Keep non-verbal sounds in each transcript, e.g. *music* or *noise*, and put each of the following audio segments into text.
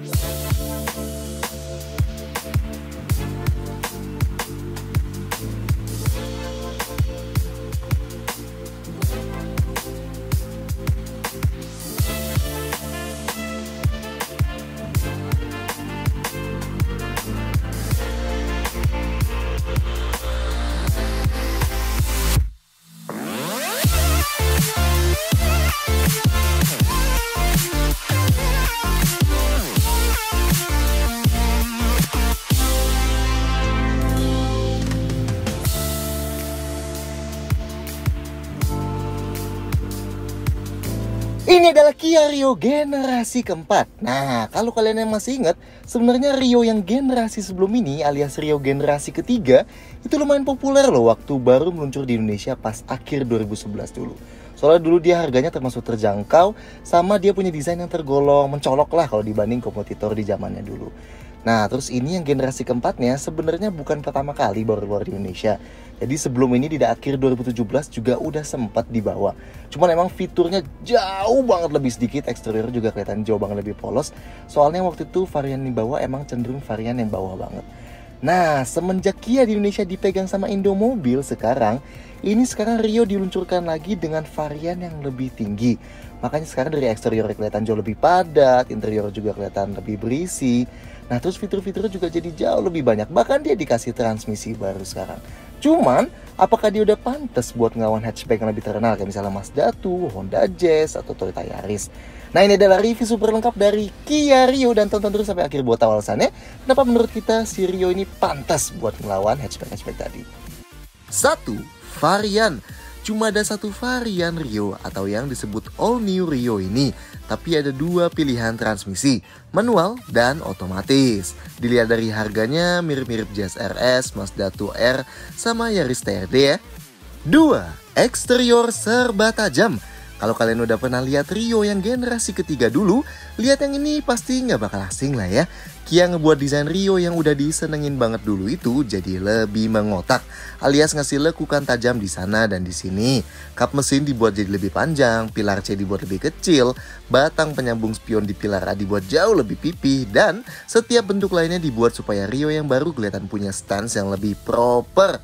Bye. Ini adalah Kia Rio generasi keempat. Nah, kalau kalian yang masih ingat, sebenarnya Rio yang generasi sebelum ini alias Rio generasi ketiga itu lumayan populer loh waktu baru meluncur di Indonesia pas akhir 2011 dulu. Soalnya dulu dia harganya termasuk terjangkau, sama dia punya desain yang tergolong mencolok lah kalau dibanding kompetitor di zamannya dulu. Nah, terus ini yang generasi keempatnya sebenarnya bukan pertama kali baru keluar di Indonesia. Jadi sebelum ini di akhir 2017 juga udah sempat dibawa. Cuman emang fiturnya jauh banget lebih sedikit, eksterior juga kelihatan jauh banget lebih polos. Soalnya waktu itu varian yang dibawa emang cenderung varian yang bawah banget. Nah, semenjak Kia di Indonesia dipegang sama Indomobil sekarang, ini sekarang Rio diluncurkan lagi dengan varian yang lebih tinggi. Makanya sekarang dari eksterior kelihatan jauh lebih padat, interior juga kelihatan lebih berisi. Nah terus fitur-fiturnya juga jadi jauh lebih banyak. Bahkan dia dikasih transmisi baru sekarang. Cuman, apakah dia udah pantas buat ngelawan hatchback yang lebih terkenal kayak misalnya Mazda 2, Honda Jazz, atau Toyota Yaris? Nah ini adalah review super lengkap dari Kia Rio dan tonton terus sampai akhir buat tahu alasannya kenapa menurut kita si Rio ini pantas buat ngelawan hatchback-hatchback tadi. Satu, varian. Cuma ada satu varian Rio atau yang disebut All New Rio ini, tapi ada dua pilihan transmisi, manual dan otomatis. Dilihat dari harganya mirip-mirip Jazz RS, Mazda 2R, sama Yaris TRD ya. Dua, eksterior serba tajam. Kalau kalian udah pernah lihat Rio yang generasi ketiga dulu, lihat yang ini pasti nggak bakal asing lah ya. Kia ngebuat desain Rio yang udah disenengin banget dulu itu jadi lebih mengotak, alias ngasih lekukan tajam di sana dan di sini. Kap mesin dibuat jadi lebih panjang, pilar C dibuat lebih kecil, batang penyambung spion di pilar A dibuat jauh lebih pipih, dan setiap bentuk lainnya dibuat supaya Rio yang baru kelihatan punya stance yang lebih proper.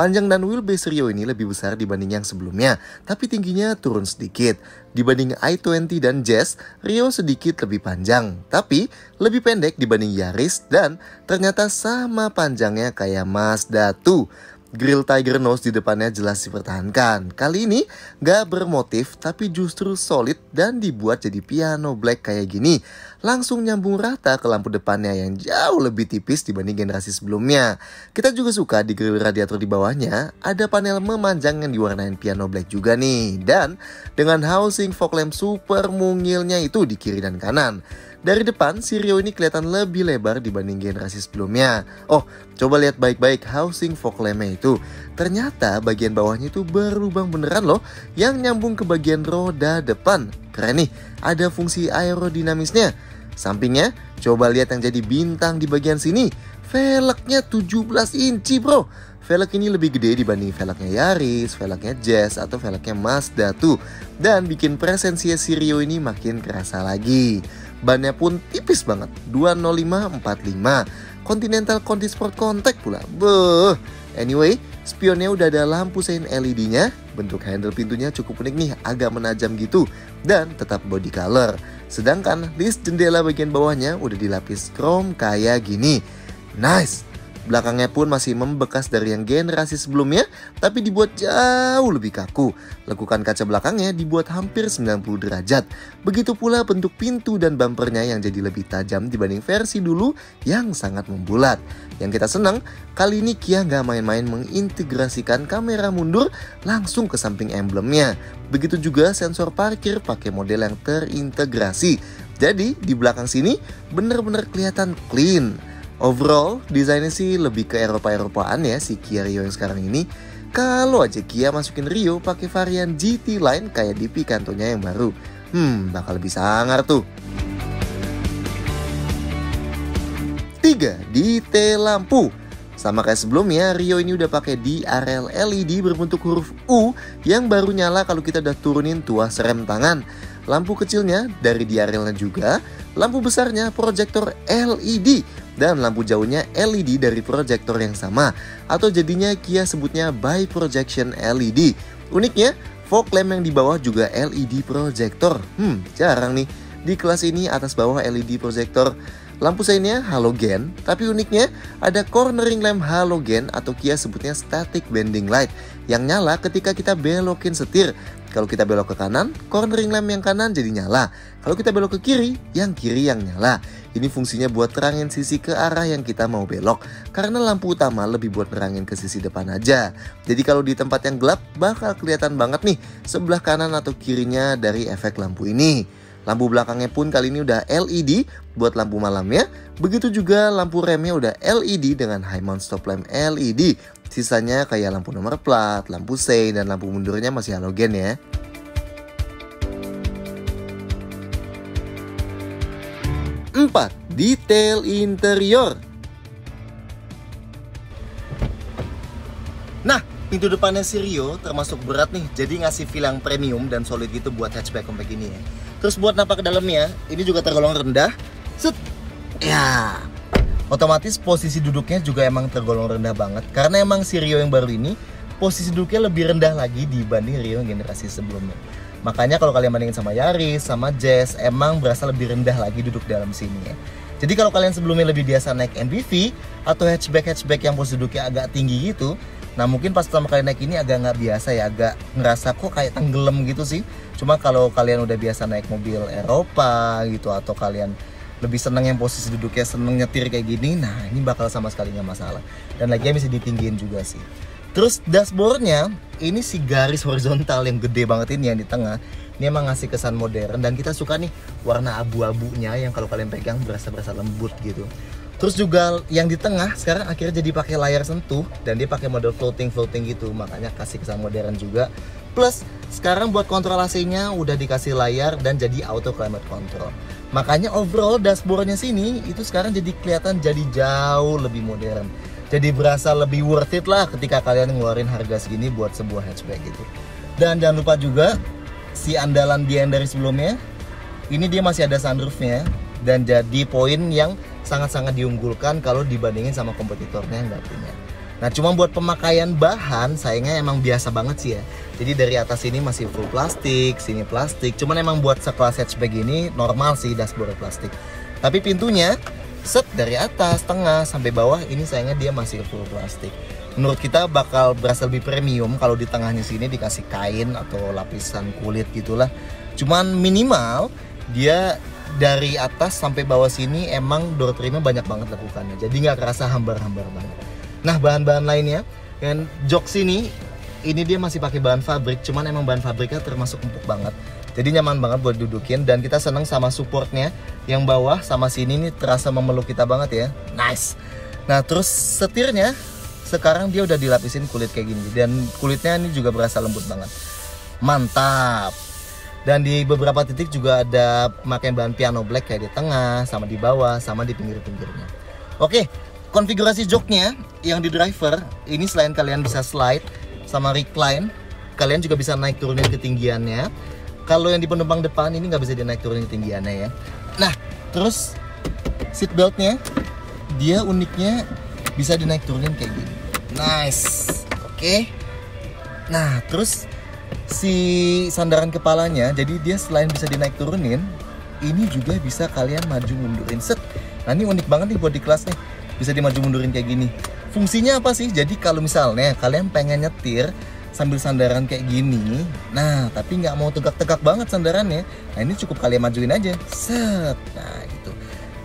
Panjang dan wheelbase Rio ini lebih besar dibanding yang sebelumnya, tapi tingginya turun sedikit. Dibanding i20 dan Jazz, Rio sedikit lebih panjang, tapi lebih pendek dibanding Yaris dan ternyata sama panjangnya kayak Mazda 2. Grill Tiger Nose di depannya jelas dipertahankan. Kali ini gak bermotif tapi justru solid dan dibuat jadi piano black kayak gini. Langsung nyambung rata ke lampu depannya yang jauh lebih tipis dibanding generasi sebelumnya. Kita juga suka di grill radiator di bawahnya ada panel memanjang yang diwarnain piano black juga nih. Dan dengan housing fog lamp super mungilnya itu di kiri dan kanan. Dari depan, si Rio ini kelihatan lebih lebar dibanding generasi sebelumnya. Oh, coba lihat baik-baik housing fog lampnya itu. Ternyata bagian bawahnya itu berlubang beneran loh yang nyambung ke bagian roda depan. Keren nih, ada fungsi aerodinamisnya. Sampingnya, coba lihat yang jadi bintang di bagian sini. Velgnya 17 inci bro. Velg ini lebih gede dibanding velgnya Yaris, velgnya Jazz, atau velgnya Mazda 2. Dan bikin presensi si Rio ini makin kerasa lagi. Bannya pun tipis banget, 20545. Continental Conti Sport Contact pula. Beuh. Anyway, spionnya udah ada lampu sein LED-nya, bentuk handle pintunya cukup unik nih, agak menajam gitu, dan tetap body color. Sedangkan list jendela bagian bawahnya udah dilapis chrome kayak gini. Nice! Belakangnya pun masih membekas dari yang generasi sebelumnya, tapi dibuat jauh lebih kaku. Lekukan kaca belakangnya dibuat hampir 90 derajat. Begitu pula bentuk pintu dan bumpernya yang jadi lebih tajam dibanding versi dulu yang sangat membulat. Yang kita senang, kali ini Kia nggak main-main mengintegrasikan kamera mundur langsung ke samping emblemnya. Begitu juga sensor parkir pakai model yang terintegrasi. Jadi di belakang sini bener-bener kelihatan clean. Overall, desainnya sih lebih ke Eropa-Eropaan ya si Kia Rio yang sekarang ini. Kalau aja Kia masukin Rio pakai varian GT line kayak di Picanto-nya yang baru. Hmm, bakal lebih sangar tuh. 3. Detail lampu. Sama kayak sebelumnya, Rio ini udah pakai DRL LED berbentuk huruf U yang baru nyala kalau kita udah turunin tuas rem tangan. lampu kecilnya dari diarelnya juga, lampu besarnya proyektor LED, dan lampu jauhnya LED dari proyektor yang sama, atau jadinya Kia sebutnya by projection LED. Uniknya, fog lamp yang di bawah juga LED proyektor. Hmm, jarang nih. Di kelas ini atas bawah LED proyektor. Lampu seinnya halogen, tapi uniknya ada cornering lamp halogen atau Kia sebutnya static bending light yang nyala ketika kita belokin setir. Kalau kita belok ke kanan, cornering lamp yang kanan jadi nyala. Kalau kita belok ke kiri, yang kiri yang nyala. Ini fungsinya buat terangin sisi ke arah yang kita mau belok. Karena lampu utama lebih buat nerangin ke sisi depan aja. Jadi kalau di tempat yang gelap, bakal kelihatan banget nih sebelah kanan atau kirinya dari efek lampu ini. Lampu belakangnya pun kali ini udah LED buat lampu malamnya. Begitu juga lampu remnya udah LED dengan high mount stop lamp LED. Sisanya kayak lampu nomor plat, lampu sein, dan lampu mundurnya masih halogen ya. Empat, detail interior. Nah, pintu depannya si Rio termasuk berat nih, jadi ngasih feel yang premium dan solid gitu buat hatchback compact ini ya. Terus buat napak ke dalamnya, ini juga tergolong rendah. Set, ya, otomatis posisi duduknya juga emang tergolong rendah banget. Karena emang si Rio yang baru ini posisi duduknya lebih rendah lagi dibanding Rio generasi sebelumnya. Makanya kalau kalian bandingin sama Yaris sama Jazz emang berasa lebih rendah lagi duduk dalam sini ya. Jadi kalau kalian sebelumnya lebih biasa naik MPV atau hatchback hatchback yang posisi duduknya agak tinggi gitu Nah mungkin pas pertama kali naik ini agak nggak biasa ya, agak ngerasa kok kayak tenggelam gitu sih. Cuma kalau kalian udah biasa naik mobil Eropa gitu atau kalian lebih seneng yang posisi duduknya seneng nyetir kayak gini nah ini bakal sama sekali nggak masalah. Dan lagi bisa ditinggiin juga sih. Terus dashboardnya ini si garis horizontal yang gede banget ini yang di tengah. Ini emang ngasih kesan modern dan kita suka nih warna abu-abunya yang kalau kalian pegang berasa-berasa lembut gitu. Terus juga yang di tengah sekarang akhirnya jadi pakai layar sentuh dan dia pakai model floating floating gitu, makanya kasih kesan modern juga. Plus sekarang buat kontrol AC-nya udah dikasih layar dan jadi auto climate control. Makanya overall dashboardnya sini itu sekarang jadi kelihatan jadi jauh lebih modern. Jadi berasa lebih worth it lah ketika kalian ngeluarin harga segini buat sebuah hatchback gitu. Dan jangan lupa juga si andalan dia yang dari sebelumnya, ini dia masih ada sunroofnya dan jadi poin yang sangat-sangat diunggulkan kalau dibandingin sama kompetitornya yang nggak punya. Nah cuma buat pemakaian bahan sayangnya emang biasa banget sih ya. Jadi dari atas ini masih full plastik, sini plastik. Cuman emang buat sekelas hatchback ini normal sih dashboard plastik. Tapi pintunya set dari atas, tengah, sampai bawah ini sayangnya dia masih full plastik. Menurut kita bakal berasa lebih premium kalau di tengahnya sini dikasih kain atau lapisan kulit gitulah. Cuman minimal dia dari atas sampai bawah sini emang door trimnya banyak banget lakukannya. Jadi nggak kerasa hambar-hambar banget Nah bahan-bahan lainnya yang jok sini ini dia masih pakai bahan fabrik, cuman emang bahan fabriknya termasuk empuk banget. Jadi nyaman banget buat dudukin dan kita seneng sama supportnya yang bawah sama sini nih terasa memeluk kita banget ya. Nice. Nah terus setirnya sekarang dia udah dilapisin kulit kayak gini dan kulitnya ini juga berasa lembut banget. Mantap. Dan di beberapa titik juga ada pakai bahan piano black kayak di tengah, sama di bawah, sama di pinggir-pinggirnya. Oke, konfigurasi joknya yang di driver ini selain kalian bisa slide sama recline kalian juga bisa naik turunin ketinggiannya. Kalau yang di penumpang depan ini nggak bisa dinaik turunin ketinggiannya ya. Nah terus seat beltnya dia uniknya bisa dinaik turunin kayak gini. Nice. Oke. Okay. nah terus si sandaran kepalanya jadi dia selain bisa dinaik turunin ini juga bisa kalian maju mundurin set. Nah ini unik banget nih buat di kelas nih bisa dimaju mundurin kayak gini. Fungsinya apa sih? Jadi kalau misalnya kalian pengen nyetir sambil sandaran kayak gini nah tapi nggak mau tegak-tegak banget sandarannya nah ini cukup kalian majuin aja. Set. Nah gitu.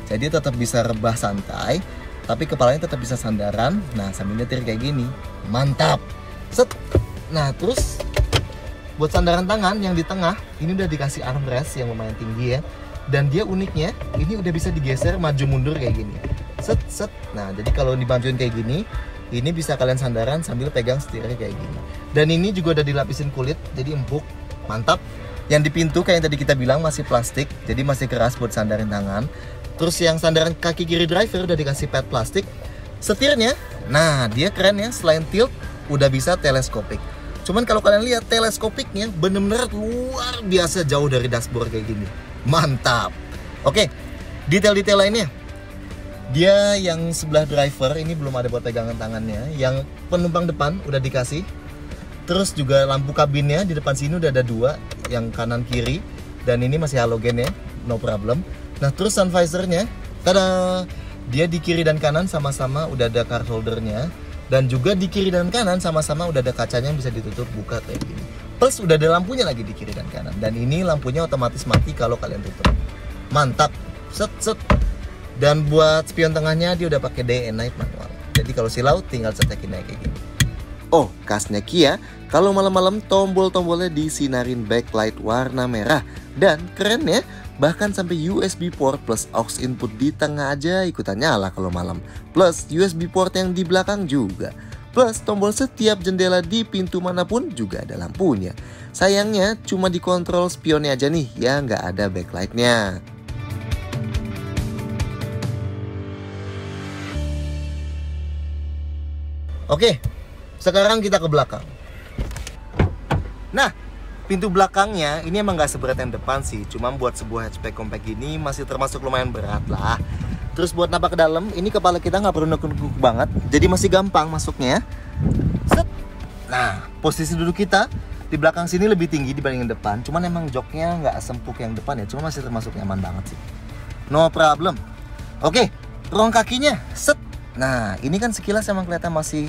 Jadi tetap bisa rebah santai tapi kepalanya tetap bisa sandaran. Nah sambil nyetir kayak gini. Mantap. Set. Nah terus buat sandaran tangan yang di tengah ini udah dikasih armrest yang lumayan tinggi ya. Dan dia uniknya ini udah bisa digeser maju mundur kayak gini set set. Nah jadi kalau dibantuin kayak gini ini bisa kalian sandaran sambil pegang setirnya kayak gini. Dan ini juga udah dilapisin kulit jadi empuk. Mantap. Yang di pintu kayak yang tadi kita bilang masih plastik jadi masih keras buat sandarin tangan. Terus yang sandaran kaki kiri driver udah dikasih pad plastik. Setirnya nah dia keren ya. Selain tilt udah bisa teleskopik. Cuman kalau kalian lihat teleskopiknya bener-bener luar biasa jauh dari dashboard kayak gini. Mantap. Oke, detail-detail lainnya. Dia yang sebelah driver ini belum ada buat pegangan tangannya. Yang penumpang depan udah dikasih. Terus juga lampu kabinnya di depan sini udah ada dua, yang kanan kiri. Dan ini masih halogen ya, no problem. Nah terus sun visornya, tada, dia di kiri dan kanan sama-sama udah ada card holdernya dan juga di kiri dan kanan sama-sama udah ada kacanya yang bisa ditutup buka kayak gini plus udah ada lampunya lagi di kiri dan kanan dan ini lampunya otomatis mati kalau kalian tutup mantap set set dan buat spion tengahnya dia udah pakai day and night manual jadi kalau silau tinggal cetekin aja kayak gini Oh, khasnya Kia, kalau malam-malam tombol-tombolnya disinarin backlight warna merah. Dan keren ya, bahkan sampai USB port plus aux input di tengah aja ikutan nyala kalau malam. Plus USB port yang di belakang juga. Plus tombol setiap jendela di pintu mana pun juga ada lampunya. Sayangnya cuma dikontrol spionnya aja nih ya nggak ada backlightnya. Oke, sekarang kita ke belakang. Nah, pintu belakangnya ini emang gak seberat yang depan sih. Cuma buat sebuah hatchback compact ini masih termasuk lumayan berat lah. Terus buat napak ke dalam, ini kepala kita nggak perlu nekuk-nekuk banget. Jadi masih gampang masuknya. Set. Nah, posisi duduk kita di belakang sini lebih tinggi dibanding yang depan. Cuman emang joknya nggak sempuk yang depan ya. Cuma masih termasuk nyaman banget sih. No problem. Oke, ruang kakinya. Set. Nah, ini kan sekilas emang kelihatan masih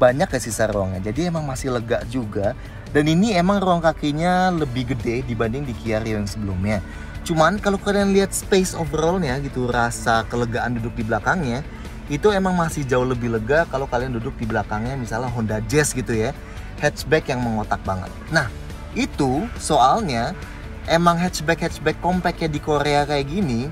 banyak ya sisa ruangnya. Jadi emang masih lega juga. Dan ini emang ruang kakinya lebih gede dibanding di Kia Rio yang sebelumnya. Cuman kalau kalian lihat space overallnya gitu rasa kelegaan duduk di belakangnya itu emang masih jauh lebih lega kalau kalian duduk di belakangnya misalnya Honda Jazz gitu ya. Hatchback yang mengotak banget. Nah itu soalnya emang hatchback hatchback compactnya di Korea kayak gini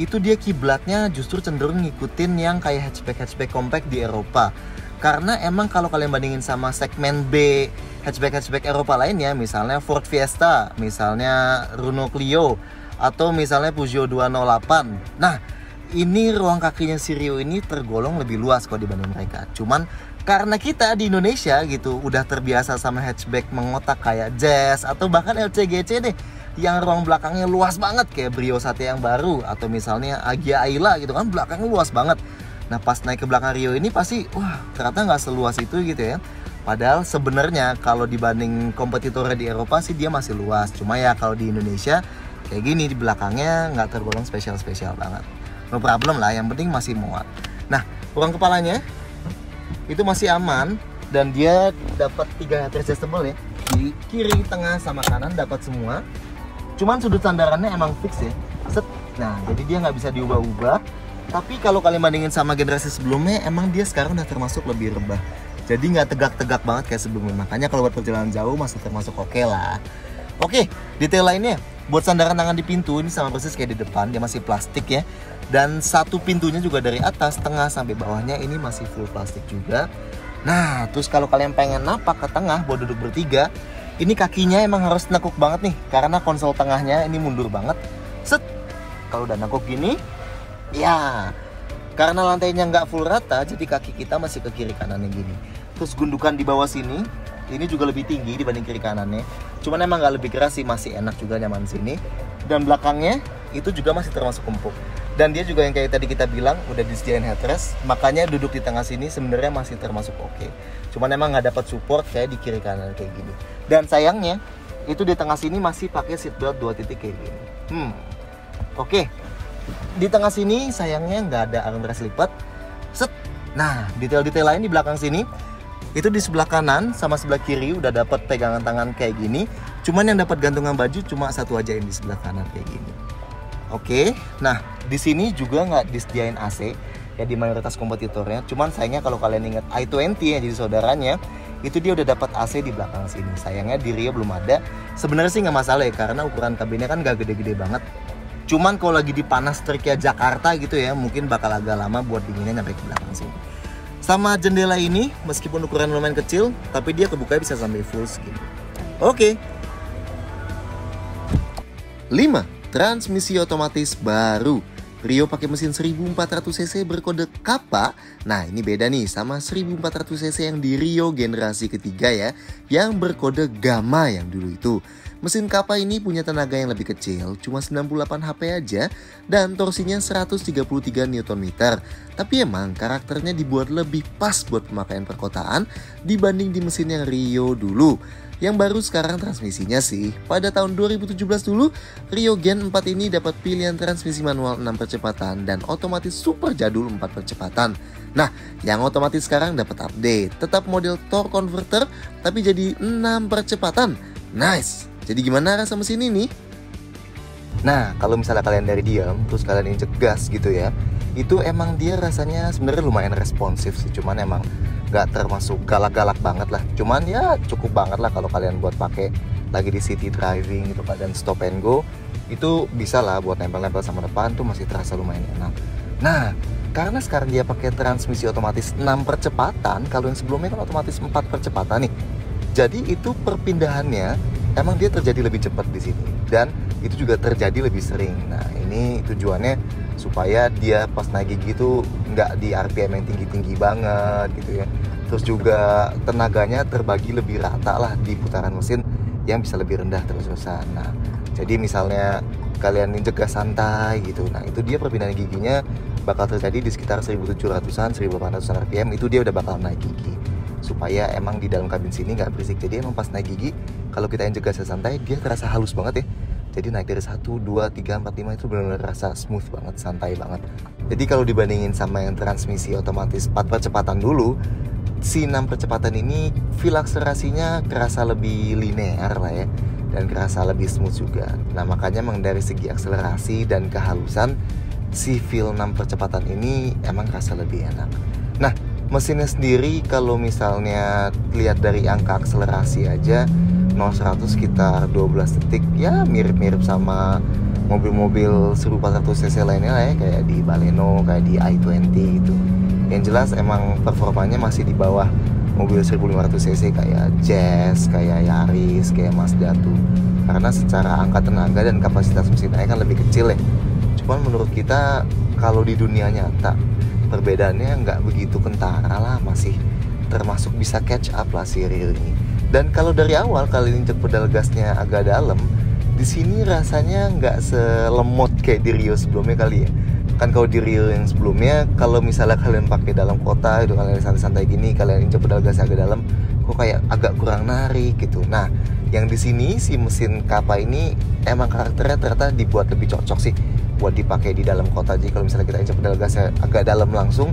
itu dia kiblatnya justru cenderung ngikutin yang kayak hatchback hatchback compact di Eropa karena emang kalau kalian bandingin sama segmen B hatchback-hatchback Eropa lainnya, misalnya Ford Fiesta, misalnya Renault Clio, atau misalnya Peugeot 208. Nah, ini ruang kakinya Sirio ini tergolong lebih luas kalau dibanding mereka. Cuman karena kita di Indonesia gitu udah terbiasa sama hatchback mengotak kayak Jazz atau bahkan LCGC deh yang ruang belakangnya luas banget kayak Brio Sate yang baru atau misalnya Agia Ayla gitu kan belakangnya luas banget. Nah pas naik ke belakang Rio ini pasti wah ternyata nggak seluas itu gitu ya. Padahal sebenarnya kalau dibanding kompetitornya di Eropa sih dia masih luas. Cuma ya kalau di Indonesia kayak gini di belakangnya nggak tergolong spesial-spesial banget. No problem lah, yang penting masih muat. Nah ruang kepalanya itu masih aman dan dia dapat tiga headrest adjustable ya di kiri, tengah, sama kanan dapat semua. Cuman sudut sandarannya emang fix ya. Set. Nah jadi dia nggak bisa diubah-ubah tapi kalau kalian bandingin sama generasi sebelumnya, emang dia sekarang udah termasuk lebih rebah. Jadi nggak tegak-tegak banget kayak sebelumnya. Makanya kalau buat perjalanan jauh masih termasuk oke okay lah. Oke, detail lainnya. Buat sandaran tangan di pintu ini sama persis kayak di depan, dia masih plastik ya. Dan satu pintunya juga dari atas, tengah sampai bawahnya ini masih full plastik juga. Nah, terus kalau kalian pengen napak ke tengah buat duduk bertiga, ini kakinya emang harus nekuk banget nih karena konsol tengahnya ini mundur banget. Set. Kalau udah nekuk gini, Ya, karena lantainya nggak full rata, jadi kaki kita masih ke kiri kanannya gini. Terus gundukan di bawah sini, ini juga lebih tinggi dibanding kiri kanannya. Cuman emang nggak lebih keras sih, masih enak juga nyaman sini. Dan belakangnya itu juga masih termasuk empuk. Dan dia juga yang kayak tadi kita bilang udah disediain headrest, makanya duduk di tengah sini sebenarnya masih termasuk oke. Okay. Cuman emang nggak dapat support kayak di kiri kanan kayak gini. Dan sayangnya itu di tengah sini masih pakai seatbelt dua titik kayak gini. Hmm, oke. Okay di tengah sini sayangnya nggak ada armrest lipat. Set. Nah detail-detail lain di belakang sini itu di sebelah kanan sama sebelah kiri udah dapat pegangan tangan kayak gini. Cuman yang dapat gantungan baju cuma satu aja yang di sebelah kanan kayak gini. Oke. Nah di sini juga nggak disediain AC ya di mayoritas kompetitornya. Cuman sayangnya kalau kalian ingat i20 yang jadi saudaranya itu dia udah dapat AC di belakang sini sayangnya di Rio belum ada sebenarnya sih nggak masalah ya karena ukuran kabinnya kan gak gede-gede banget Cuman kalau lagi di panas teriknya Jakarta gitu ya, mungkin bakal agak lama buat dinginnya sampai ke belakang sini. Sama jendela ini, meskipun ukuran lumayan kecil, tapi dia kebuka bisa sampai full segini. Oke. Okay. 5. Transmisi otomatis baru. Rio pakai mesin 1400cc berkode Kappa. Nah, ini beda nih sama 1400cc yang di Rio generasi ketiga ya, yang berkode Gamma yang dulu itu. Mesin Kappa ini punya tenaga yang lebih kecil, cuma 98 HP aja, dan torsinya 133 Nm. Tapi emang karakternya dibuat lebih pas buat pemakaian perkotaan dibanding di mesin yang Rio dulu. Yang baru sekarang transmisinya sih. Pada tahun 2017 dulu, Rio Gen 4 ini dapat pilihan transmisi manual 6 percepatan dan otomatis super jadul 4 percepatan. Nah, yang otomatis sekarang dapat update. Tetap model torque converter, tapi jadi 6 percepatan. Nice! Jadi gimana rasa mesin ini? Nah, kalau misalnya kalian dari diam, terus kalian injek gas gitu ya, itu emang dia rasanya sebenarnya lumayan responsif sih, cuman emang nggak termasuk galak-galak banget lah. Cuman ya cukup banget lah kalau kalian buat pakai lagi di city driving gitu kan dan stop and go itu bisa lah buat nempel-nempel sama depan tuh masih terasa lumayan enak. Nah karena sekarang dia pakai transmisi otomatis 6 percepatan kalau yang sebelumnya kan otomatis 4 percepatan nih. Jadi itu perpindahannya emang dia terjadi lebih cepat di sini dan itu juga terjadi lebih sering. Nah ini tujuannya supaya dia pas naik gigi itu nggak di RPM yang tinggi-tinggi banget gitu ya. Terus juga tenaganya terbagi lebih rata lah di putaran mesin yang bisa lebih rendah terus-terusan. Nah jadi misalnya kalian injek gas santai gitu nah itu dia perpindahan giginya bakal terjadi di sekitar 1700-an 1800-an RPM itu dia udah bakal naik gigi. Supaya emang di dalam kabin sini nggak berisik. Jadi emang pas naik gigi kalau kita injek gas santai dia terasa halus banget ya jadi naik dari 1, 2, 3, 4, 5 itu benar-benar rasa smooth banget, santai banget. Jadi kalau dibandingin sama yang transmisi otomatis 4 percepatan dulu, si 6 percepatan ini feel akselerasinya kerasa lebih linear lah ya dan kerasa lebih smooth juga. Nah makanya memang dari segi akselerasi dan kehalusan si feel 6 percepatan ini emang kerasa lebih enak. Nah mesinnya sendiri kalau misalnya lihat dari angka akselerasi aja 0 100 sekitar 12 detik. Ya mirip-mirip sama mobil-mobil 1400 cc lainnya lah ya kayak di Baleno kayak di i20 gitu. Yang jelas emang performanya masih di bawah mobil 1500 cc kayak Jazz kayak Yaris kayak Mazda tuh. Karena secara angka tenaga dan kapasitas mesinnya kan lebih kecil ya. Cuman menurut kita kalau di dunia nyata perbedaannya nggak begitu kentara lah masih termasuk bisa catch up lah si Rio ini dan kalau dari awal kalian injek pedal gasnya agak dalam, di sini rasanya nggak selemot kayak di Rio sebelumnya kali ya. Kan kalau di Rio yang sebelumnya, kalau misalnya kalian pakai dalam kota itu kalian santai-santai gini, kalian injek pedal gas agak dalam, kok kayak agak kurang narik gitu. Nah, yang di sini si mesin Kappa ini emang karakternya ternyata dibuat lebih cocok sih buat dipakai di dalam kota. Jadi kalau misalnya kita injek pedal gasnya agak dalam langsung,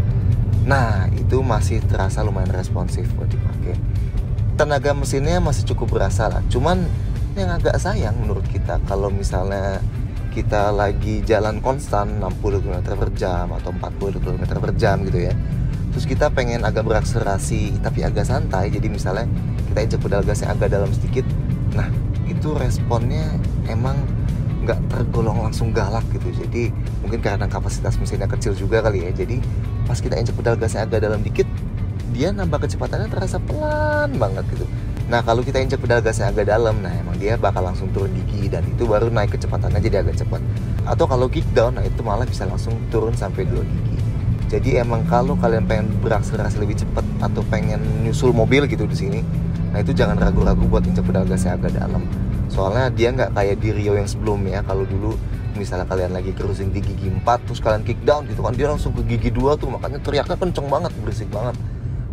nah itu masih terasa lumayan responsif buat dipakai tenaga mesinnya masih cukup berasa lah. Cuman yang agak sayang menurut kita kalau misalnya kita lagi jalan konstan 60 km per jam atau 40 km per jam gitu ya terus kita pengen agak berakselerasi tapi agak santai jadi misalnya kita injek pedal gasnya agak dalam sedikit nah itu responnya emang nggak tergolong langsung galak gitu. Jadi mungkin karena kapasitas mesinnya kecil juga kali ya jadi pas kita injek pedal gasnya agak dalam dikit dia nambah kecepatannya terasa pelan banget gitu. Nah kalau kita injak pedal gasnya agak dalam nah emang dia bakal langsung turun gigi dan itu baru naik kecepatannya jadi agak cepat. Atau kalau kick down nah itu malah bisa langsung turun sampai 2 gigi. Jadi emang kalau kalian pengen berakselerasi lebih cepat atau pengen nyusul mobil gitu di sini nah itu jangan ragu-ragu buat injak pedal gasnya agak dalam. Soalnya dia nggak kayak di Rio yang sebelumnya kalau dulu misalnya kalian lagi cruising di gigi 4 terus kalian kick down gitu kan dia langsung ke gigi 2 tuh makanya teriaknya kenceng banget berisik banget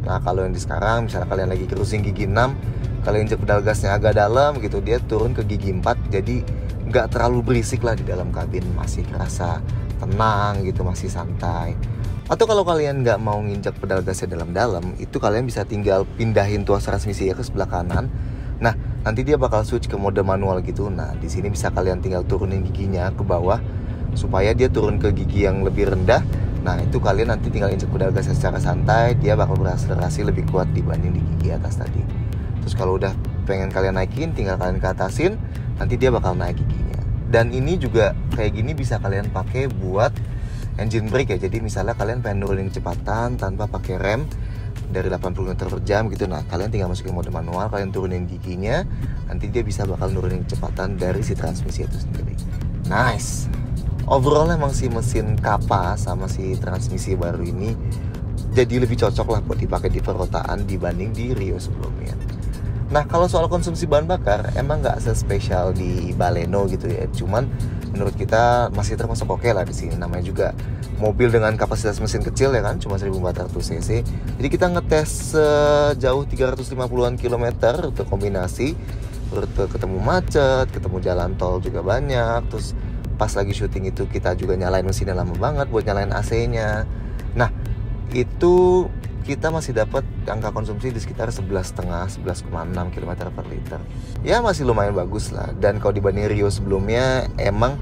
Nah kalau yang di sekarang misalnya kalian lagi cruising gigi 6 Kalian injek pedal gasnya agak dalam gitu Dia turun ke gigi 4 Jadi nggak terlalu berisik lah di dalam kabin Masih kerasa tenang gitu Masih santai. Atau kalau kalian nggak mau nginjak pedal gasnya dalam-dalam Itu kalian bisa tinggal pindahin tuas transmisi ya ke sebelah kanan. Nah nanti dia bakal switch ke mode manual gitu. Nah di sini bisa kalian tinggal turunin giginya ke bawah Supaya dia turun ke gigi yang lebih rendah Nah itu kalian nanti tinggal injek pedal gas secara santai Dia bakal berakselerasi lebih kuat dibanding di gigi atas tadi. Terus kalau udah pengen kalian naikin tinggal kalian ke atasin Nanti dia bakal naik giginya. Dan ini juga kayak gini bisa kalian pakai buat engine brake ya. Jadi misalnya kalian pengen nurunin kecepatan tanpa pakai rem dari 80 km per jam gitu. Nah kalian tinggal masukin mode manual Kalian turunin giginya Nanti dia bisa bakal nurunin kecepatan dari si transmisi itu sendiri. Nice overall emang si mesin kapas sama si transmisi baru ini jadi lebih cocok lah buat dipakai di perkotaan dibanding di Rio sebelumnya. Nah kalau soal konsumsi bahan bakar emang nggak sespesial di Baleno gitu ya, cuman menurut kita masih termasuk oke okay lah di sini. Namanya juga mobil dengan kapasitas mesin kecil ya kan, cuma 1400 cc. Jadi kita ngetes sejauh 350-an kilometer untuk kombinasi, rute ketemu macet, ketemu jalan tol juga banyak, terus pas lagi syuting itu kita juga nyalain mesinnya lama banget buat nyalain AC-nya. Nah itu kita masih dapat angka konsumsi di sekitar 11,5 11,6 km per liter. Ya masih lumayan bagus lah. Dan kalau dibanding Rio sebelumnya emang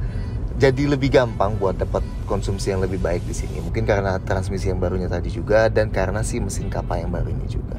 jadi lebih gampang buat dapat konsumsi yang lebih baik di sini. Mungkin karena transmisi yang barunya tadi juga dan karena si mesin kapal yang baru ini juga.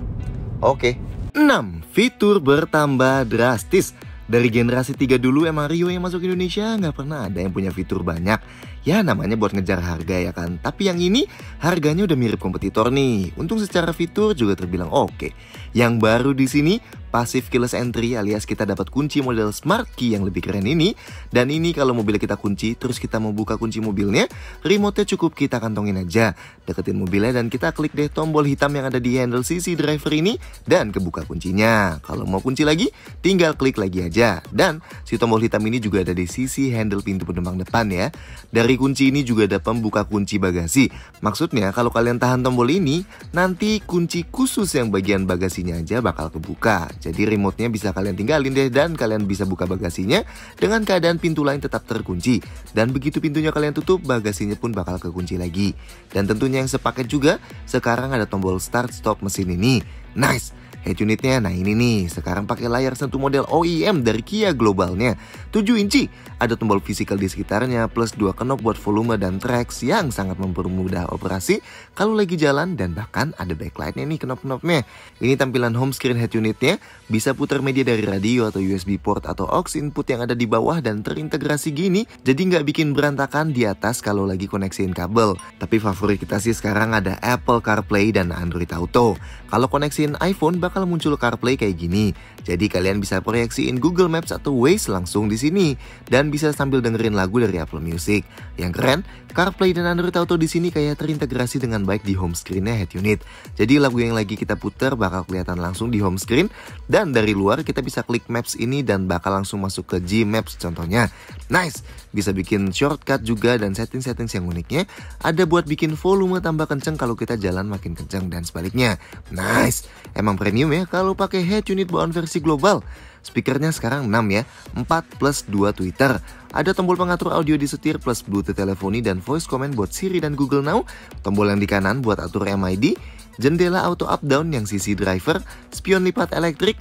Oke. 6. Fitur bertambah drastis. Dari generasi 3 dulu emang Rio yang masuk Indonesia nggak pernah ada yang punya fitur banyak. Ya namanya buat ngejar harga ya kan. Tapi yang ini harganya udah mirip kompetitor nih. Untung secara fitur juga terbilang oke. Okay. Yang baru di sini Passive keyless entry alias kita dapat kunci model smart key yang lebih keren ini. Dan ini kalau mobil kita kunci, terus kita mau buka kunci mobilnya, remote-nya cukup kita kantongin aja. Deketin mobilnya dan kita klik deh tombol hitam yang ada di handle sisi driver ini dan kebuka kuncinya. Kalau mau kunci lagi, tinggal klik lagi aja. Dan si tombol hitam ini juga ada di sisi handle pintu penumpang depan ya. Dari kunci ini juga ada pembuka kunci bagasi. Maksudnya kalau kalian tahan tombol ini, nanti kunci khusus yang bagian bagasinya aja bakal kebuka. Jadi remote-nya bisa kalian tinggalin deh dan kalian bisa buka bagasinya dengan keadaan pintu lain tetap terkunci. Dan begitu pintunya kalian tutup, bagasinya pun bakal kekunci lagi. Dan tentunya yang sepaket juga, sekarang ada tombol start stop mesin ini. Nice! Head unitnya, nah ini nih, sekarang pakai layar sentuh model OEM dari Kia globalnya. 7 inci, ada tombol fisikal di sekitarnya, plus dua knob buat volume dan tracks yang sangat mempermudah operasi kalau lagi jalan dan bahkan ada backlightnya nih knob-knobnya. Ini tampilan home screen head unitnya, bisa putar media dari radio atau USB port atau aux input yang ada di bawah dan terintegrasi gini, jadi nggak bikin berantakan di atas kalau lagi koneksiin kabel. Tapi favorit kita sih sekarang ada Apple CarPlay dan Android Auto. Kalau koneksiin iPhone bakal muncul CarPlay kayak gini. Jadi kalian bisa proyeksiin Google Maps atau Waze langsung di sini dan bisa sambil dengerin lagu dari Apple Music. Yang keren, CarPlay dan Android Auto di sini kayak terintegrasi dengan baik di home screen-nya head unit. Jadi lagu yang lagi kita putar bakal kelihatan langsung di home screen dan dari luar kita bisa klik Maps ini dan bakal langsung masuk ke G Maps contohnya. Nice, bisa bikin shortcut juga dan setting-setting yang uniknya ada buat bikin volume tambah kenceng kalau kita jalan makin kenceng dan sebaliknya. Nice, emang premium ya kalau pakai head unit bawaan versi global. Speakernya sekarang 6 ya, 4 plus 2 Twitter. Ada tombol pengatur audio di setir plus Bluetooth teleponi dan voice command buat Siri dan Google Now. Tombol yang di kanan buat atur MID. Jendela auto up down yang sisi driver. Spion lipat elektrik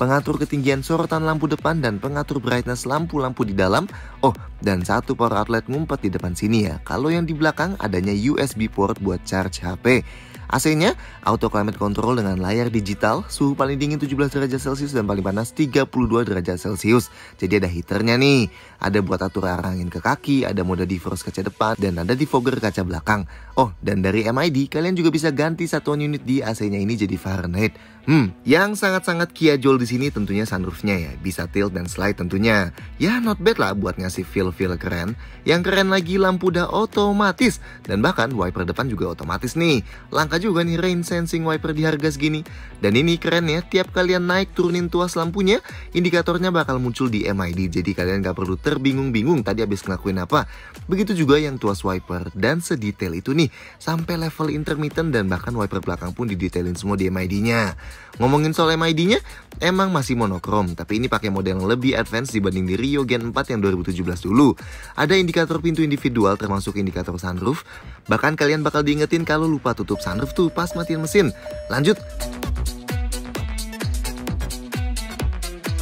pengatur ketinggian sorotan lampu depan dan pengatur brightness lampu-lampu di dalam. Oh, dan satu power outlet ngumpet di depan sini ya. Kalau yang di belakang adanya USB port buat charge HP. AC-nya auto climate control dengan layar digital, suhu paling dingin 17 derajat Celcius dan paling panas 32 derajat Celcius. Jadi ada heaternya nih. Ada buat atur arah angin ke kaki, ada mode defrost kaca depan, dan ada defogger kaca belakang. Oh, dan dari MID kalian juga bisa ganti satuan unit di AC-nya ini jadi Fahrenheit. Hmm, yang sangat-sangat Kia Jol di sini tentunya sunroofnya ya, bisa tilt dan slide tentunya. Ya not bad lah buat ngasih feel-feel keren. Yang keren lagi lampu udah otomatis dan bahkan wiper depan juga otomatis nih. Langka juga nih rain sensing wiper di harga segini. Dan ini keren ya, tiap kalian naik turunin tuas lampunya, indikatornya bakal muncul di MID. Jadi kalian gak perlu terbingung-bingung tadi habis ngelakuin apa. Begitu juga yang tuas wiper dan sedetail itu nih, sampai level intermittent dan bahkan wiper belakang pun didetailin semua di MID-nya. Ngomongin soal MID-nya, emang masih monokrom, tapi ini pakai model yang lebih advance dibanding di Rio Gen 4 yang 2017 dulu. Ada indikator pintu individual termasuk indikator sunroof. Bahkan kalian bakal diingetin kalau lupa tutup sunroof tuh pas matiin mesin. Lanjut.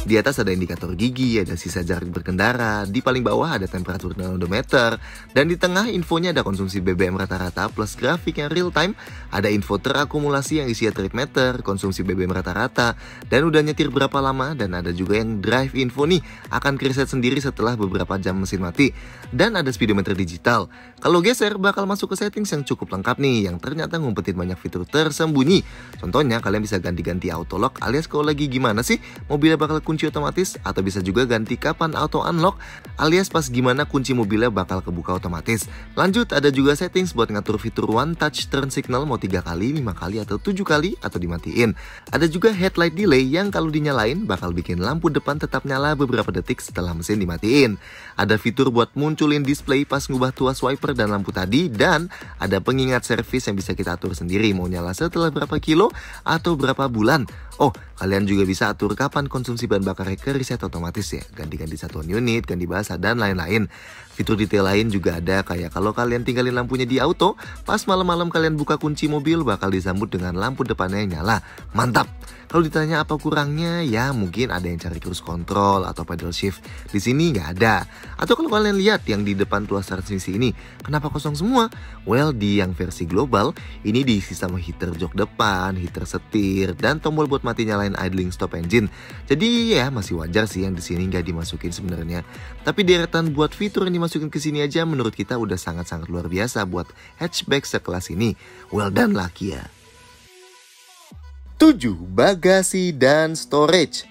Di atas ada indikator gigi, ada sisa jarak berkendara, di paling bawah ada temperatur odometer, dan di tengah infonya ada konsumsi BBM rata-rata plus grafik yang real time, ada info terakumulasi yang isinya trip meter, konsumsi BBM rata-rata, dan udah nyetir berapa lama, dan ada juga yang drive info nih, akan kriset sendiri setelah beberapa jam mesin mati, dan ada speedometer digital. Kalau geser, bakal masuk ke settings yang cukup lengkap nih, yang ternyata ngumpetin banyak fitur tersembunyi. Contohnya, kalian bisa ganti-ganti auto lock alias kalau lagi gimana sih, mobilnya bakal kunci kunci otomatis atau bisa juga ganti kapan auto unlock alias pas gimana kunci mobilnya bakal kebuka otomatis. Lanjut ada juga settings buat ngatur fitur one touch turn signal mau 3 kali, 5 kali atau 7 kali atau dimatiin. Ada juga headlight delay yang kalau dinyalain bakal bikin lampu depan tetap nyala beberapa detik setelah mesin dimatiin. Ada fitur buat munculin display pas ngubah tuas wiper dan lampu tadi dan ada pengingat servis yang bisa kita atur sendiri mau nyala setelah berapa kilo atau berapa bulan. Oh, kalian juga bisa atur kapan konsumsi bahan bakarnya ke reset otomatis ya. Ganti-ganti satuan unit, ganti bahasa, dan lain-lain. Fitur detail lain juga ada kayak kalau kalian tinggalin lampunya di auto, pas malam-malam kalian buka kunci mobil bakal disambut dengan lampu depannya yang nyala. Mantap! Kalau ditanya apa kurangnya, ya mungkin ada yang cari cruise control atau pedal shift. Di sini nggak ada. Atau kalau kalian lihat yang di depan tuas transmisi ini, kenapa kosong semua? Well, di yang versi global, ini diisi sama heater jok depan, heater setir, dan tombol buat mati nyalain idling stop engine. Jadi ya masih wajar sih yang di sini nggak dimasukin sebenarnya. Tapi deretan buat fitur yang dimasukin ke sini aja menurut kita udah sangat-sangat luar biasa buat hatchback sekelas ini. Well done lah Kia. 7. Bagasi dan storage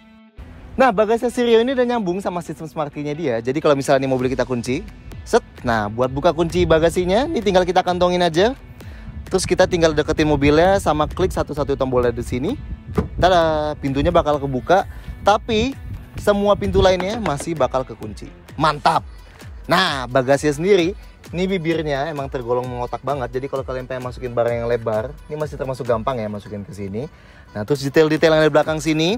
Nah, bagasi Sirio ini udah nyambung sama sistem smart key-nya dia. Jadi kalau misalnya nih mobil kita kunci, set. Nah, buat buka kunci bagasinya, ini tinggal kita kantongin aja. Terus kita tinggal deketin mobilnya sama klik satu-satu tombolnya di sini. Tada, pintunya bakal kebuka. Tapi semua pintu lainnya masih bakal kekunci. Mantap. Nah, bagasinya sendiri ini bibirnya emang tergolong mengotak banget. Jadi kalau kalian pengen masukin barang yang lebar, ini masih termasuk gampang ya masukin ke sini. Nah, terus detail-detail yang ada di belakang sini,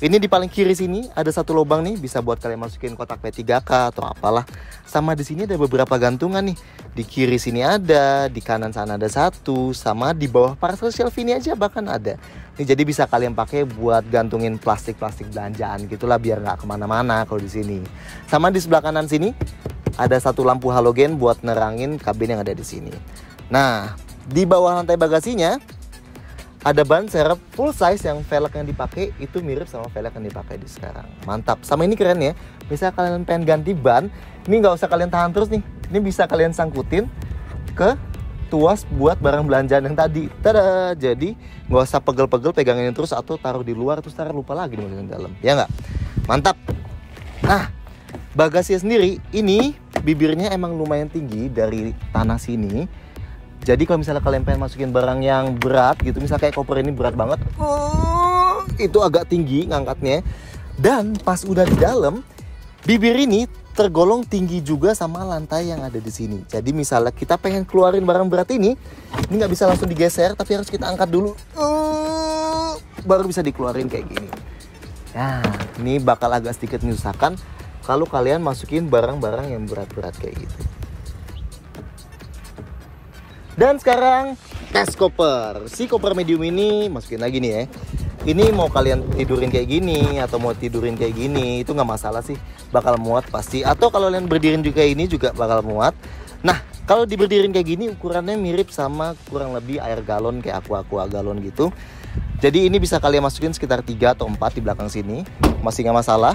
ini di paling kiri sini ada satu lubang nih, bisa buat kalian masukin kotak P3K atau apalah. Sama di sini ada beberapa gantungan nih. Di kiri sini ada, di kanan sana ada satu, sama di bawah parcel shelf ini aja bahkan ada. Ini jadi bisa kalian pakai buat gantungin plastik-plastik belanjaan gitulah biar nggak ke mana-mana kalau di sini. Sama di sebelah kanan sini ada satu lampu halogen buat nerangin kabin yang ada di sini. Nah, di bawah lantai bagasinya ada ban serep full size yang velg yang dipakai itu mirip sama velg yang dipakai di sekarang. Mantap. Sama ini keren ya. Bisa kalian pengen ganti ban, ini nggak usah kalian tahan terus nih. Ini bisa kalian sangkutin ke tuas buat barang belanjaan yang tadi. Tada, jadi nggak usah pegel-pegel pegangin terus atau taruh di luar terus taruh lupa lagi di dalam. Ya nggak? Mantap. Nah, bagasinya sendiri ini bibirnya emang lumayan tinggi dari tanah sini jadi kalau misalnya kalian pengen masukin barang yang berat gitu misalnya kayak koper ini berat banget uh, itu agak tinggi ngangkatnya dan pas udah di dalam bibir ini tergolong tinggi juga sama lantai yang ada di sini. Jadi misalnya kita pengen keluarin barang berat ini, ini nggak bisa langsung digeser, tapi harus kita angkat dulu, uh, baru bisa dikeluarin kayak gini. Nah, ini bakal agak sedikit menyusahkan kalau kalian masukin barang-barang yang berat-berat kayak gitu. Dan sekarang tes koper. Si koper medium ini masukin lagi nih ya. Ini mau kalian tidurin kayak gini atau mau tidurin kayak gini itu nggak masalah sih, bakal muat pasti. Atau kalau kalian berdiriin juga ini juga bakal muat. Nah, kalau diberdirin kayak gini ukurannya mirip sama kurang lebih air galon kayak aqua aqua galon gitu. Jadi ini bisa kalian masukin sekitar 3 atau 4 di belakang sini, masih nggak masalah.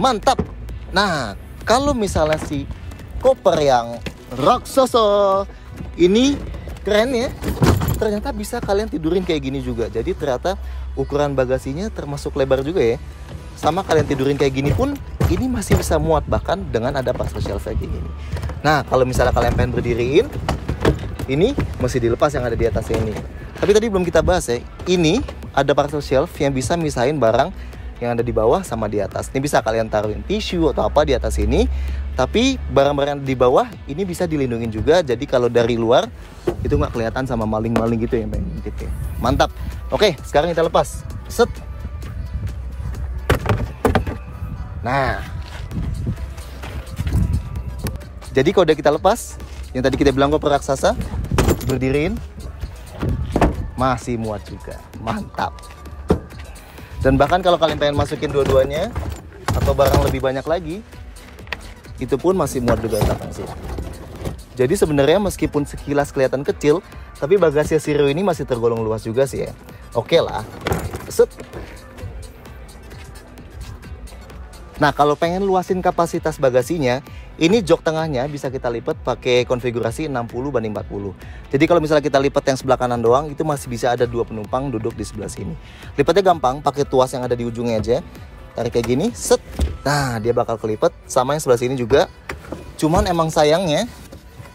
Mantap. Nah, kalau misalnya si koper yang raksasa ini keren ya. Ternyata bisa kalian tidurin kayak gini juga. Jadi ternyata ukuran bagasinya termasuk lebar juga ya. Sama kalian tidurin kayak gini pun ini masih bisa muat bahkan dengan ada parcel shelf kayak gini. Nah, kalau misalnya kalian pengen berdiriin ini masih dilepas yang ada di atasnya ini. Tapi tadi belum kita bahas ya. Ini ada parcel shelf yang bisa misahin barang yang ada di bawah sama di atas. Ini bisa kalian taruhin tisu atau apa di atas ini. Tapi barang-barang di bawah ini bisa dilindungi juga. Jadi kalau dari luar itu nggak kelihatan sama maling-maling gitu ya ngintip ya. Mantap. Oke, sekarang kita lepas. Set. Nah. Jadi kalau udah kita lepas, yang tadi kita bilang kok raksasa, berdiriin, masih muat juga. Mantap. Dan bahkan kalau kalian pengen masukin dua-duanya atau barang lebih banyak lagi, itu pun masih muat juga belakang sih. Jadi sebenarnya meskipun sekilas kelihatan kecil, tapi bagasi Sirio ini masih tergolong luas juga sih ya. Oke lah. Set. Nah, kalau pengen luasin kapasitas bagasinya, ini jok tengahnya bisa kita lipat pakai konfigurasi 60 banding 40. Jadi kalau misalnya kita lipat yang sebelah kanan doang, itu masih bisa ada dua penumpang duduk di sebelah sini. Lipatnya gampang, pakai tuas yang ada di ujungnya aja. tarik kayak gini set nah dia bakal kelipet sama yang sebelah sini juga cuman emang sayangnya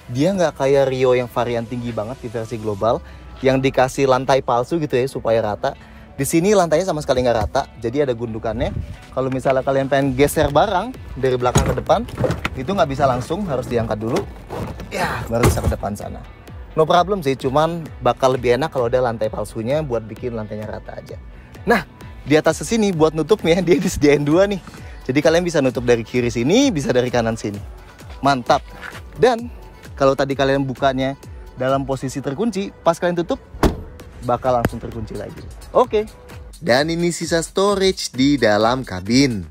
dia nggak kayak Rio yang varian tinggi banget di versi global yang dikasih lantai palsu gitu ya supaya rata di sini lantainya sama sekali nggak rata jadi ada gundukannya kalau misalnya kalian pengen geser barang dari belakang ke depan itu nggak bisa langsung harus diangkat dulu ya baru bisa ke depan sana no problem sih cuman bakal lebih enak kalau ada lantai palsunya buat bikin lantainya rata aja nah di atas sini buat nutupnya *laughs* dia disediain dua nih. Jadi kalian bisa nutup dari kiri sini, bisa dari kanan sini. Mantap. Dan kalau tadi kalian bukanya dalam posisi terkunci, pas kalian tutup bakal langsung terkunci lagi. Oke. Dan ini sisa storage di dalam kabin.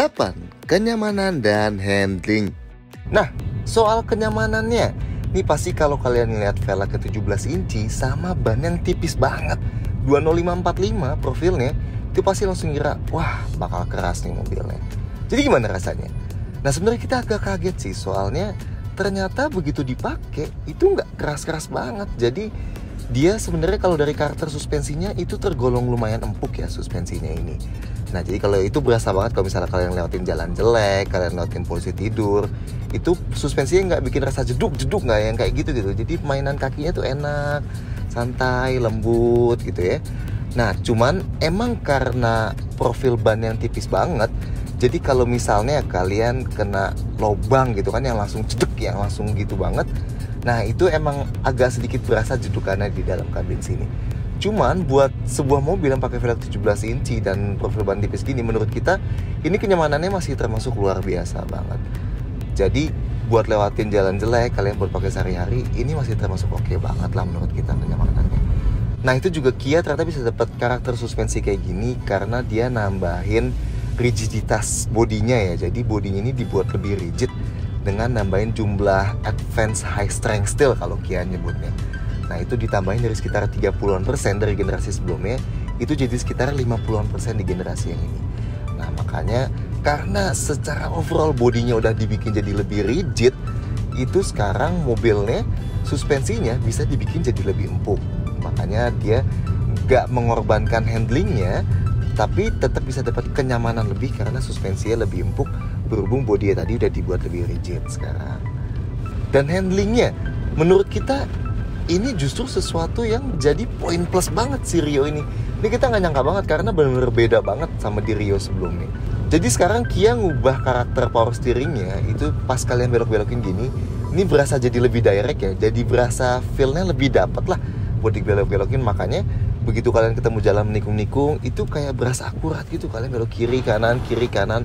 8. Kenyamanan dan handling. Nah, soal kenyamanannya. Ini pasti kalau kalian lihat Vela ke 17 inci sama ban yang tipis banget. 20545 profilnya Itu pasti langsung kira, wah bakal keras nih mobilnya. Jadi gimana rasanya? Nah sebenarnya kita agak kaget sih soalnya ternyata begitu dipakai itu nggak keras-keras banget. Jadi dia sebenarnya kalau dari karakter suspensinya itu tergolong lumayan empuk ya suspensinya ini Nah jadi kalau itu berasa banget kalau misalnya kalian lewatin jalan jelek, kalian lewatin polisi tidur, itu suspensinya nggak bikin rasa jeduk jeduk nggak yang kayak gitu gitu. Jadi mainan kakinya tuh enak, santai, lembut gitu ya. Nah cuman emang karena profil ban yang tipis banget, jadi kalau misalnya kalian kena lobang gitu kan yang langsung cedek yang langsung gitu banget, nah itu emang agak sedikit berasa jedukannya di dalam kabin sini. Cuman buat sebuah mobil yang pakai velg 17 inci dan profil ban tipis gini menurut kita ini kenyamanannya masih termasuk luar biasa banget. Jadi buat lewatin jalan jelek kalian buat pakai sehari-hari ini masih termasuk oke okay banget lah menurut kita kenyamanannya. Nah itu juga Kia ternyata bisa dapat karakter suspensi kayak gini karena dia nambahin rigiditas bodinya ya. Jadi bodinya ini dibuat lebih rigid dengan nambahin jumlah advance high strength steel kalau Kia nyebutnya. Nah itu ditambahin dari sekitar 30-an persen dari generasi sebelumnya Itu jadi sekitar 50-an persen di generasi yang ini. Nah makanya karena secara overall bodinya udah dibikin jadi lebih rigid Itu sekarang mobilnya suspensinya bisa dibikin jadi lebih empuk. Makanya dia gak mengorbankan handlingnya tapi tetap bisa dapat kenyamanan lebih karena suspensinya lebih empuk. Berhubung bodi tadi udah dibuat lebih rigid sekarang. Dan handlingnya menurut kita ini justru sesuatu yang jadi poin plus banget si Rio ini. Ini kita nggak nyangka banget karena benar-benar beda banget sama di Rio sebelumnya. Jadi sekarang Kia ngubah karakter power steeringnya itu pas kalian belok-belokin gini, ini berasa jadi lebih direct ya, jadi berasa feelnya lebih dapet lah buat dibelok-belokin. Makanya begitu kalian ketemu jalan menikung-nikung itu kayak berasa akurat gitu. Kalian belok kiri kanan kiri kanan.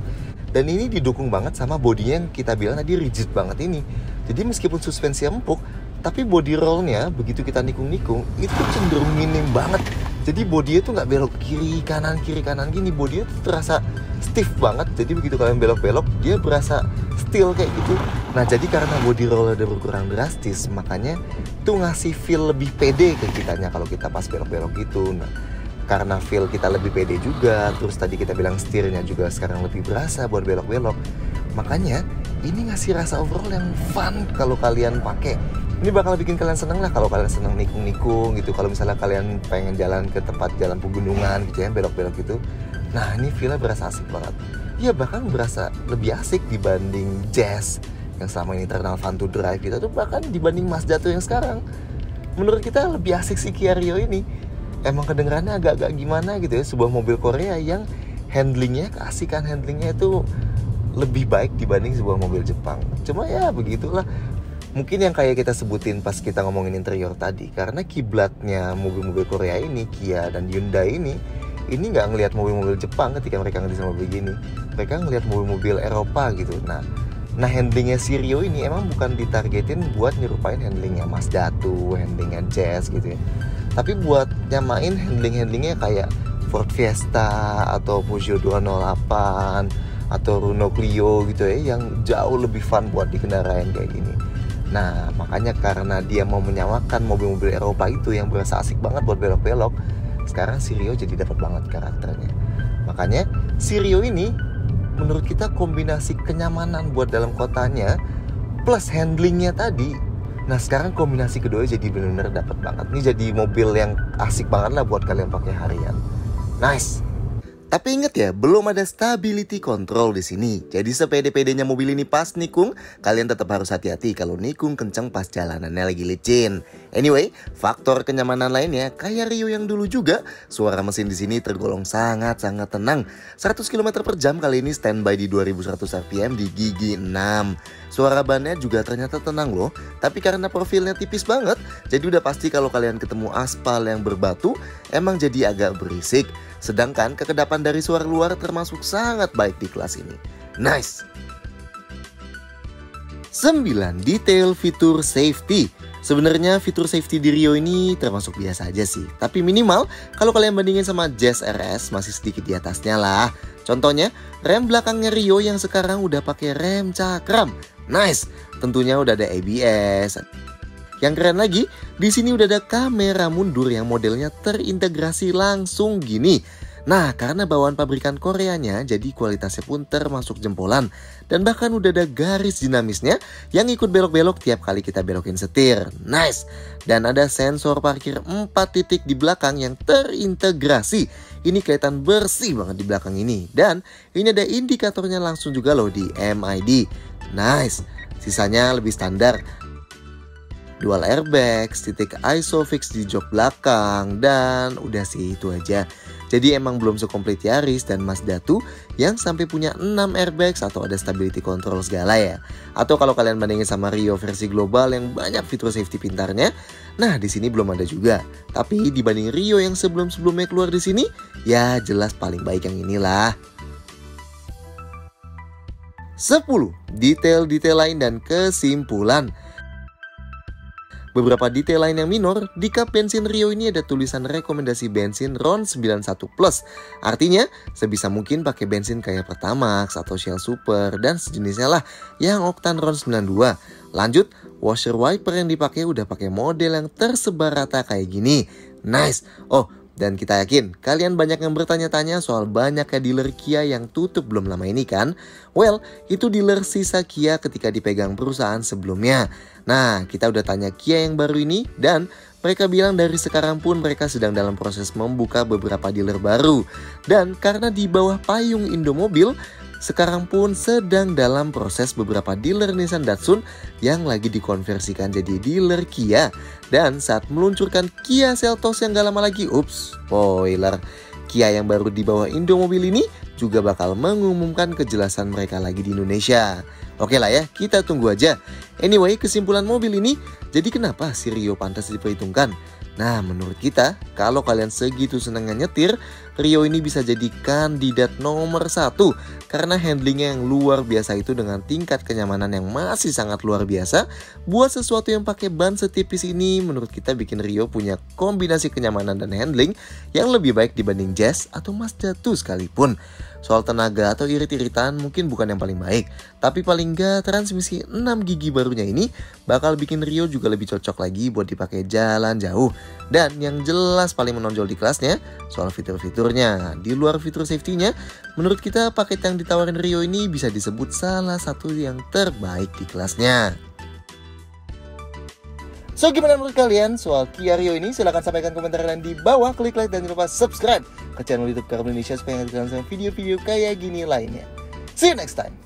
Dan ini didukung banget sama bodinya yang kita bilang tadi rigid banget ini. Jadi meskipun suspensi empuk tapi body rollnya begitu kita nikung-nikung itu cenderung minim banget. Jadi bodinya tuh nggak belok kiri kanan kiri kanan gini. Bodinya tuh terasa stiff banget. Jadi begitu kalian belok-belok dia berasa still kayak gitu. Nah jadi karena body roll udah berkurang drastis makanya tuh ngasih feel lebih pede ke kitanya kalau kita pas belok-belok gitu. Nah karena feel kita lebih pede juga terus tadi kita bilang setirnya juga sekarang lebih berasa buat belok-belok. Makanya ini ngasih rasa overall yang fun kalau kalian pakai ini bakal bikin kalian seneng lah kalau kalian seneng nikung-nikung gitu. Kalau misalnya kalian pengen jalan ke tempat jalan pegunungan gitu ya belok-belok gitu. Nah ini villa berasa asik banget. Ya bahkan berasa lebih asik dibanding jazz yang selama ini terkenal fun to drive gitu tuh bahkan dibanding Mas Jatuh yang sekarang. Menurut kita lebih asik si Kia Rio ini. Emang kedengarannya agak-agak gimana gitu ya sebuah mobil Korea yang handlingnya keasikan handlingnya itu lebih baik dibanding sebuah mobil Jepang. Cuma ya begitulah mungkin yang kayak kita sebutin pas kita ngomongin interior tadi karena kiblatnya mobil-mobil Korea ini Kia dan Hyundai ini ini nggak ngelihat mobil-mobil Jepang ketika mereka ngedesain mobil gini mereka ngelihat mobil-mobil Eropa gitu. Nah nah handlingnya Sirio ini emang bukan ditargetin buat nyerupain handlingnya Mazda tuh handlingnya Jazz gitu ya. Tapi buat nyamain handling-handlingnya kayak Ford Fiesta atau Peugeot 208 atau Renault Clio gitu ya yang jauh lebih fun buat dikendarain kayak gini Nah, makanya karena dia mau menyamakan mobil-mobil Eropa itu yang berasa asik banget buat belok-belok, sekarang Sirio jadi dapat banget karakternya. Makanya Sirio ini menurut kita kombinasi kenyamanan buat dalam kotanya plus handlingnya tadi. Nah sekarang kombinasi kedua jadi benar-benar dapat banget. Ini jadi mobil yang asik banget lah buat kalian pakai harian. Nice. Tapi inget ya, belum ada stability control di sini. Jadi sepede-pedenya mobil ini pas nikung, kalian tetap harus hati-hati kalau nikung kenceng pas jalanannya lagi licin. Anyway, faktor kenyamanan lainnya kayak Rio yang dulu juga, suara mesin di sini tergolong sangat-sangat tenang. 100 km per jam kali ini standby di 2100 rpm di gigi 6. Suara bannya juga ternyata tenang loh, tapi karena profilnya tipis banget, jadi udah pasti kalau kalian ketemu aspal yang berbatu, emang jadi agak berisik. Sedangkan kekedapan dari suara luar termasuk sangat baik di kelas ini. Nice! 9. Detail fitur safety Sebenarnya fitur safety di Rio ini termasuk biasa aja sih. Tapi minimal kalau kalian bandingin sama Jazz RS masih sedikit di atasnya lah. Contohnya rem belakangnya Rio yang sekarang udah pakai rem cakram. Nice, tentunya udah ada ABS. Yang keren lagi, di sini udah ada kamera mundur yang modelnya terintegrasi langsung gini. Nah, karena bawaan pabrikan Koreanya, jadi kualitasnya pun termasuk jempolan. Dan bahkan udah ada garis dinamisnya yang ikut belok-belok tiap kali kita belokin setir. Nice! Dan ada sensor parkir 4 titik di belakang yang terintegrasi. Ini kelihatan bersih banget di belakang ini. Dan ini ada indikatornya langsung juga loh di MID. Nice! Sisanya lebih standar dual airbag, titik isofix di jok belakang, dan udah sih itu aja. Jadi emang belum sekomplit Yaris dan Mazda 2 yang sampai punya 6 airbags atau ada stability control segala ya. Atau kalau kalian bandingin sama Rio versi global yang banyak fitur safety pintarnya, nah di sini belum ada juga. Tapi dibanding Rio yang sebelum-sebelumnya keluar di sini, ya jelas paling baik yang inilah. 10. Detail-detail lain dan kesimpulan. Beberapa detail lain yang minor, di kap bensin Rio ini ada tulisan rekomendasi bensin RON 91 Plus. Artinya, sebisa mungkin pakai bensin kayak Pertamax atau Shell Super dan sejenisnya lah yang oktan RON 92. Lanjut, washer wiper yang dipakai udah pakai model yang tersebar rata kayak gini. Nice. Oh, dan kita yakin kalian banyak yang bertanya-tanya soal banyaknya dealer Kia yang tutup belum lama ini kan? Well, itu dealer sisa Kia ketika dipegang perusahaan sebelumnya. Nah, kita udah tanya Kia yang baru ini dan mereka bilang dari sekarang pun mereka sedang dalam proses membuka beberapa dealer baru. Dan karena di bawah payung Indomobil, sekarang pun sedang dalam proses beberapa dealer Nissan Datsun yang lagi dikonversikan jadi dealer Kia. Dan saat meluncurkan Kia Seltos yang gak lama lagi, ups, spoiler, Kia yang baru di bawah Indomobil ini juga bakal mengumumkan kejelasan mereka lagi di Indonesia. Oke lah ya, kita tunggu aja. Anyway, kesimpulan mobil ini, jadi kenapa si Rio pantas diperhitungkan? Nah, menurut kita, kalau kalian segitu senangnya nyetir, Rio ini bisa jadi kandidat nomor satu karena handlingnya yang luar biasa itu dengan tingkat kenyamanan yang masih sangat luar biasa. Buat sesuatu yang pakai ban setipis ini, menurut kita bikin Rio punya kombinasi kenyamanan dan handling yang lebih baik dibanding Jazz atau Mazda 2 sekalipun. Soal tenaga atau irit-iritan mungkin bukan yang paling baik, tapi paling gak transmisi 6 gigi barunya ini bakal bikin Rio juga lebih cocok lagi buat dipakai jalan jauh. Dan yang jelas paling menonjol di kelasnya soal fitur-fiturnya. Di luar fitur safety-nya, menurut kita paket yang ditawarin Rio ini bisa disebut salah satu yang terbaik di kelasnya. So gimana menurut kalian soal Kia Rio ini? Silahkan sampaikan komentar kalian di bawah. Klik like dan jangan lupa subscribe ke channel YouTube Car Indonesia supaya kalian sama video-video kayak gini lainnya. See you next time.